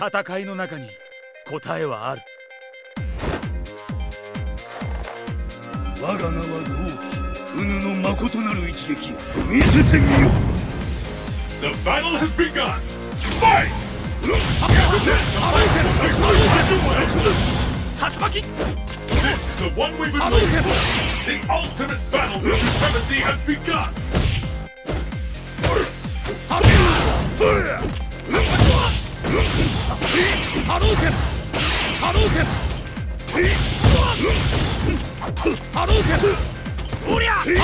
戦いの中に答えはある我が名はゴーうぬの誠なる一撃見せてみよ The battle has begun! Fight! 竜巻 This is the one we've been waiting for! The ultimate battle for supremacy has begun! 波動拳波動拳波動拳おりゃ波動拳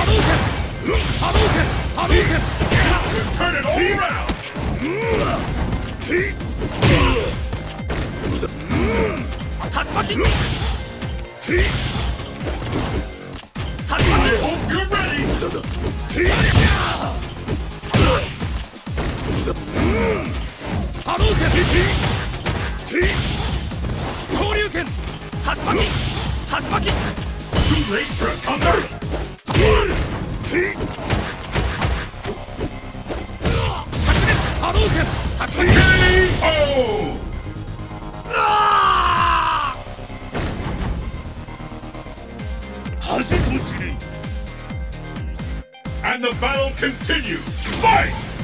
波動拳波動拳 Turn it all around! 竜巻竜 I 巻 hope you're ready! 波動拳昇竜拳竜巻竜巻波動拳竜巻 KO! 恥と知れ And the battle continues! Fight!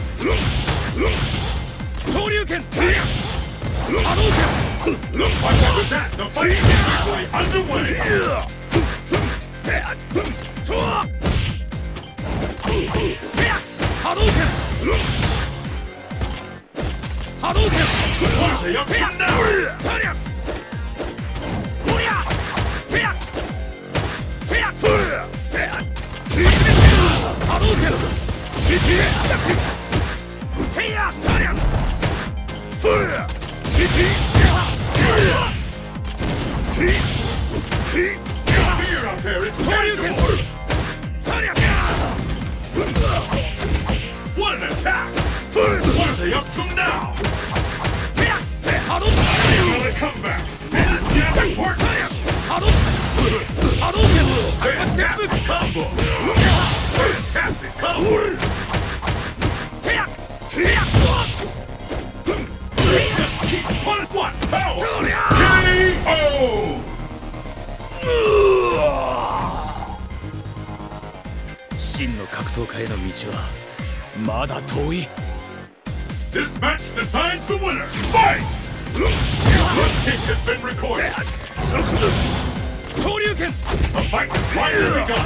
Underway! Fear up there is tangible! 闘家への道はまだ遠い This match decides the winner! Fight! The kick has been recorded! 昇竜拳 The fight has finally begun!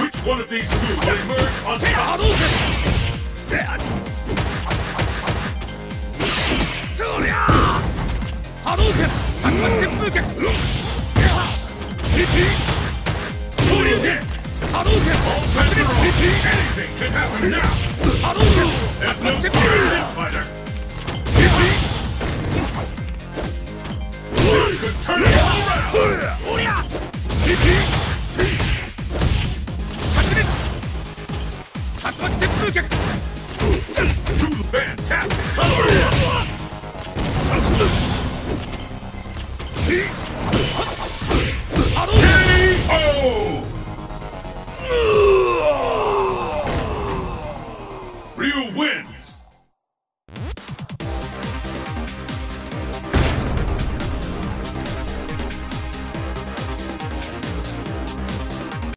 Which one of these two will emerge on 波 top? 動拳そりゃおりゃ炸裂竜巻旋風拳 Two fantastic